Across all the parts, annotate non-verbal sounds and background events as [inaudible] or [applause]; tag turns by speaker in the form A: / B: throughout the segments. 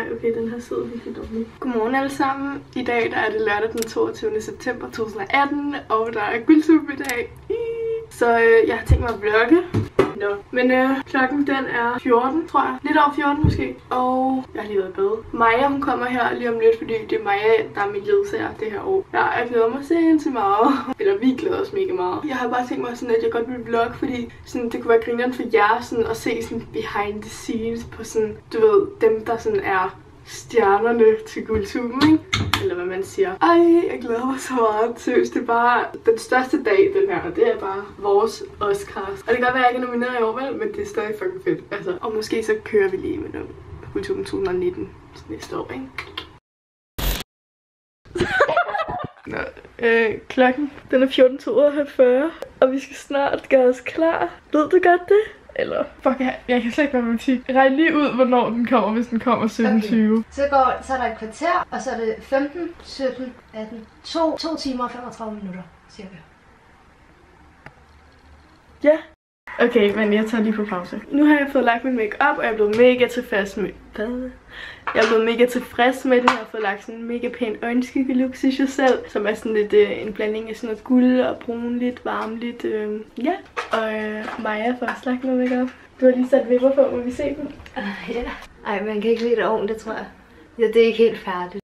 A: Ej, okay, den her sidder virkelig dårligt. Godmorgen alle sammen. I dag der er det lørdag den 22. september 2018, og der er guldsuppe i dag. Så øh, jeg har tænkt mig at vlogge. Nå. Men øh, klokken den er 14, tror jeg. Lidt over 14 måske. Og jeg har lige været i bad. Maja, hun kommer her lige om lidt, fordi det er Maja, der er min ledsager det her år. Ja, jeg glæder mig sindssygt meget. [laughs] Eller vi glæder os mega meget. Jeg har bare tænkt mig sådan, at jeg godt vil vlogge, fordi sådan, det kunne være grineren for jer sådan, at se sådan behind the scenes på sådan, du ved, dem der sådan er stjernerne til guldtuben, ikke? Eller hvad man siger. Ej, jeg glæder mig så meget. Seriøst, det er bare den største dag, den her. Det er bare vores Oscars. Og det kan godt være, at jeg ikke er nomineret i år, vel? Men det er stadig fucking fedt. Altså, og måske så kører vi lige med noget guldtuben 2019 næste år, ikke? [laughs] Nå, øh, klokken den er 14.42, og vi skal snart gøre os klar. Ved du godt det? Eller, fuck, jeg, jeg kan slet ikke være matematik. Regn lige ud, hvornår den kommer, hvis den kommer 17.20. Okay.
B: Så, går, så er der et kvarter, og så er det 15, 17, 18, 2, 2 timer og 35 minutter, cirka.
A: Ja. Okay, men jeg tager lige på pause. Nu har jeg fået lagt min makeup, og jeg er blevet mega tilfreds med... Hvad? Jeg er blevet mega tilfreds med det. Jeg har fået lagt sådan en mega pæn øjenskyggelook, synes jeg selv. Som er sådan lidt øh, en blanding af sådan noget guld og brun, lidt varmligt. Øh, ja. Og øh, Maja får også lagt noget makeup. Du har lige sat vipper på, må vi se dem?
B: Uh, ah, ja. Ej, man kan ikke lide det ordentligt, tror jeg. Ja, det er ikke helt færdigt.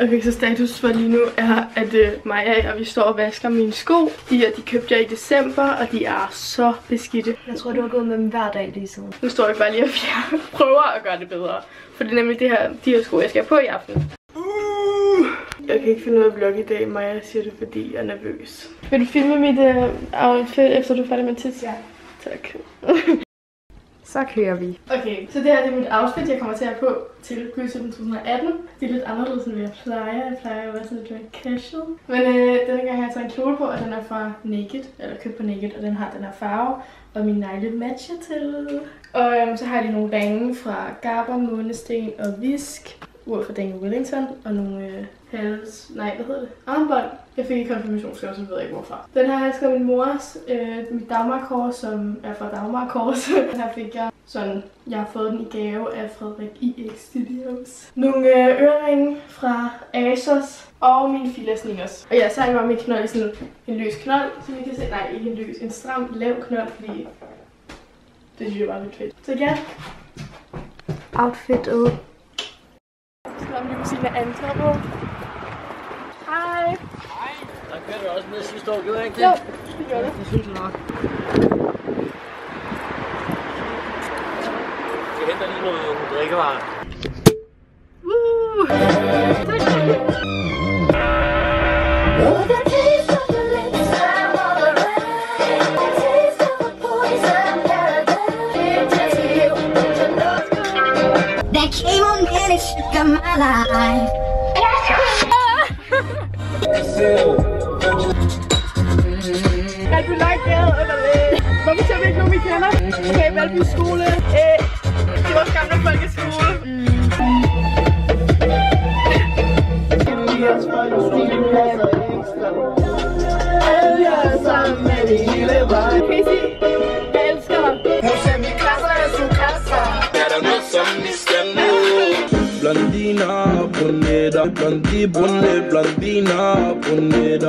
A: Okay, så status for lige nu er, at øh, Maja og vi står og vasker mine sko. De her, de købte jeg i december, og de er så beskidte.
B: Jeg tror, du har gået med dem hver dag lige siden.
A: Nu står jeg bare lige og fjerne. prøver at gøre det bedre. For det er nemlig det her, de her sko, jeg skal have på i aften. Uh, jeg kan ikke finde ud af at vlogge i dag, Maja siger det, fordi jeg er nervøs. Vil du filme mit uh, outfit, efter du er færdig med tids?
B: Ja.
A: Tak.
B: Så kører vi.
A: Okay, så det her det er mit outfit, jeg kommer til at have på til Guldsuppen 2018. Det er lidt anderledes, end jeg plejer. Jeg plejer at være sådan lidt casual. Men øh, denne gang har jeg taget en kjole på, og den er fra Naked, eller købt på Naked, og den har den her farve, og min negle matcher til. Og øhm, så har jeg lige nogle ringe fra Garber, Månesten og Visk, ur fra Daniel Wellington, og nogle øh, hals... Nej, hvad hedder det? Armbånd. Jeg fik i konfirmationsgave, så ved jeg ikke hvorfra. Den her har jeg skrevet min mors, øh, mit Dagmarkors, som er fra Dagmarkors. den [laughs] her fik jeg sådan, jeg har fået den i gave af Frederik IX Studios. Nogle øh, øreringe fra Asos, og min fila sneakers. Og ja, så har jeg bare min knold i sådan en løs knold, som I kan se. Nej, ikke en løs, en stram, lav knold, fordi det synes jeg bare er lidt fedt. Så ja.
B: Outfitet.
A: Med andre på. Hej.
C: Der kørte du også med sidste år, gjorde jeg ikke det?
A: Jo, det gør det.
C: Det synes jeg nok. Jeg henter lige noget drikkevarer.
A: Woo!
D: That came on and it shook up my life.
A: Valby Langgade, eller øh, hvorfor ser vi ikke nogen, vi kender? Okay, Valby skole. Øh, det er vores gamle folkeskole. Casey, jeg elsker dig.
E: Blondiner på netter, blondi brunne, blondiner på netter.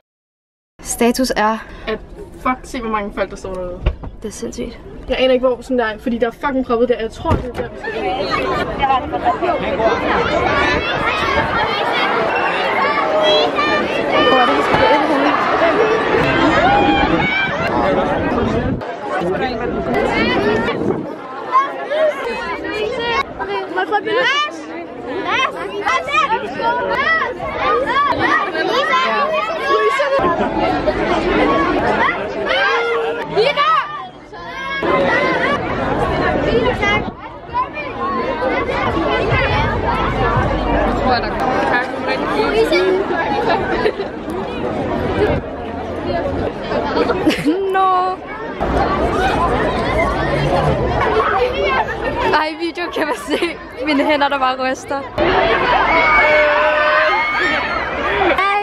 B: Status er,
A: At fuck, se hvor mange folk, der står derude.
B: det er sindssygt.
A: Jeg aner ikke, hvor sådan der er, fordi der er fucking proppet der. Jeg tror, det er der, vi skal ind. Hvor er det, vi skal ind henne? Må jeg få et
B: Bora, cara. Mine hænder, der bare ryster. Hej.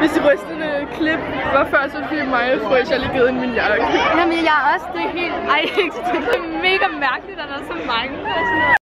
A: Hvis det rystende klip var før, så fordi mig frøs jeg lige givet en jakke.
F: Jamen, jeg er også, det er helt, ej, [laughs] det er mega mærkeligt, at der er så mange. og sådan noget.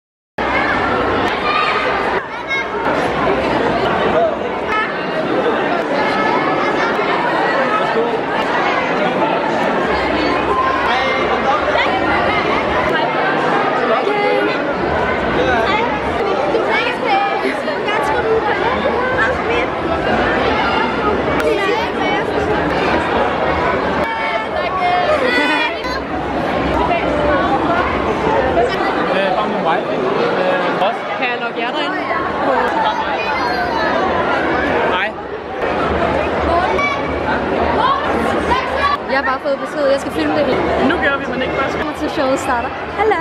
C: Bare med mig. Også.
F: Kan jeg nok jer derinde?
C: Nej.
F: Jeg har bare fået besked, jeg skal filme det hele.
A: Nu gør vi, men ikke bare
F: kommer til showet starter. Hallo!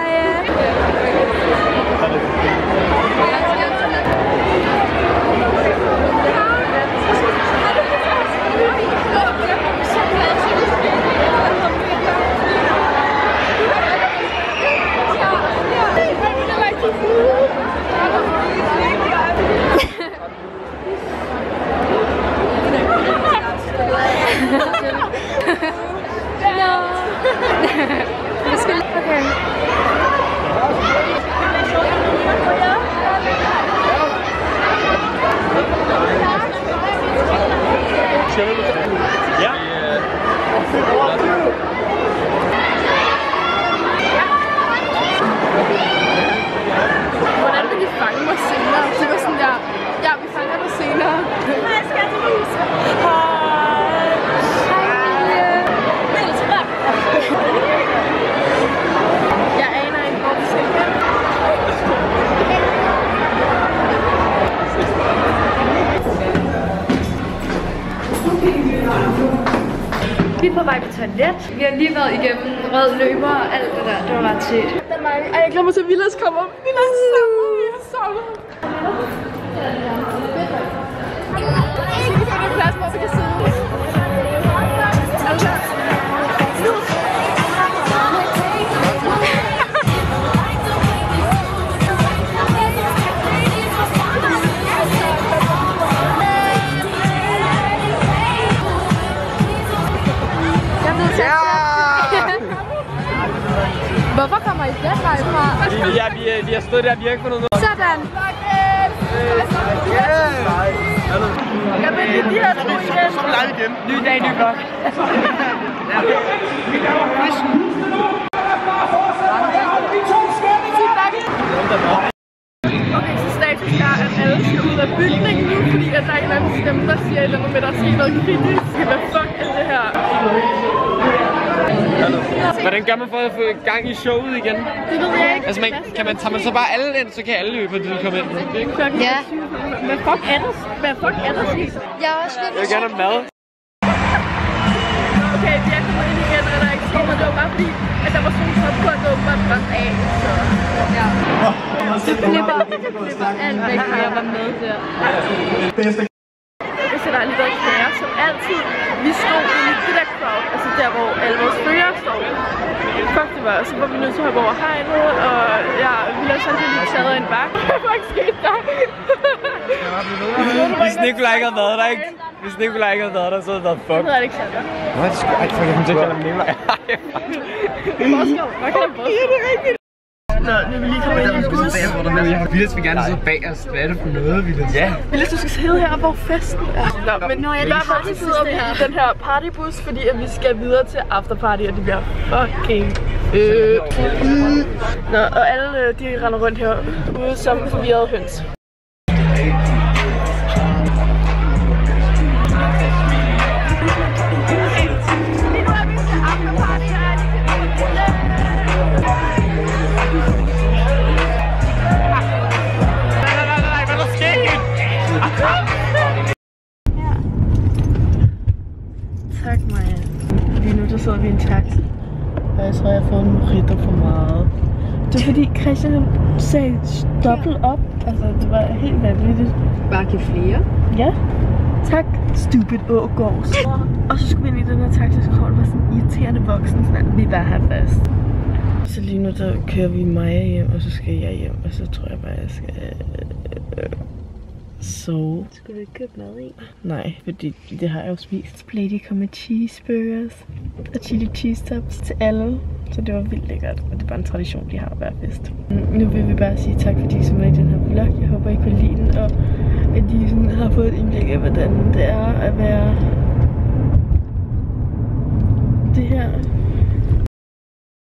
F: Okay.
C: Ja.
A: Hvordan vil de fange mig senere? Det var sådan der, ja, vi fanger dig senere. Hej, skattemus. Hej. Jeg aner ikke, hvor vi skal hen.
F: Vi er på vej på toilet. Vi har lige været igennem rød løber og alt det der. Det var ret
A: er mange. Ej, jeg glæder mig til, at Vilas kommer. Vilas. Vi har sommer. Så vi finder en plads, hvor vi kan sidde.
C: Vi, er- vi har stået der, vi har ikke fundet noget.
F: Sådan.
A: Jeg vil lige de her to igen.
C: Ny dag, ny blok.
A: Okay, så status er, at alle skal ud af bygningen nu, fordi at der er en eller anden stemme, der siger et eller andet med, at der er sket noget kritisk. Hvad fuck er det her?
C: Hvordan gør man for at få gang i showet igen?
A: Det ved jeg ikke.
C: Altså, man, kan man, tager man så bare alle ind, så kan alle løbe, og de komme ind.
F: Ja.
A: Hvad fuck er der? Hvad fuck er der?
F: Jeg er også lidt
C: Jeg vil gerne have mad.
A: Okay, vi er kommet ind igen, og der er ikke noget. Det var bare fordi, at der var sådan en popcorn, der åbenbart brændte af. Så
F: Ja. Du klipper, du klipper alt væk, jeg var med der.
A: jeg sætter lidt af kære, som altid. Vi stod i det der crowd, altså der, hvor alle vores følgere står. Var, så var vi nødt til at hoppe over hegnet, og ja, vi lavede sådan lige taget en bakke. [laughs] Hvad skete der? [laughs]
C: Hvis Nikolaj ikke havde været der, ikke? Hvis Nikolaj ikke havde været der, så havde det været fuck.
A: Jeg hedder Alexander.
C: What? Ej, fuck, jeg kom til at kalde ham Nikolaj.
A: Boskov. Hvad kan jeg det er rigtigt. Nå, nu er vi lige kommet ind i bus.
C: Vilas vil gerne sidde bag os. Hvad er det for noget, Vilas? Ja.
A: Vilas, du skal sidde her, hvor festen er. Nå, men Nå, jeg hvert fald så sidder vi i den her partybus, fordi at vi skal videre til afterparty, og det bliver fucking øh. Mm. Nå, og alle øh, de render rundt herude som forvirrede høns. Sagde dobbelt op. Altså, det var helt vanvittigt.
F: Bare give flere.
A: Ja. Tak, stupid ågårds. Og så skulle vi ind i den her taxi, så kom der sådan en irriterende voksen. Sådan, vi bare har fast. Så lige nu, der kører vi Maja hjem, og så skal jeg hjem. Og så tror jeg bare, jeg skal... sove. Skulle du ikke købe mad i? Nej, fordi det har jeg jo spist. Blady kom med cheeseburgers og chili cheese tops til alle. Så det var vildt lækkert, og det er bare en tradition, de har hver fest. Nu vil vi bare sige tak, fordi I så med i den her vlog. Jeg håber, I kunne lide den, og at I sådan har fået et indblik af, hvordan det er at være det her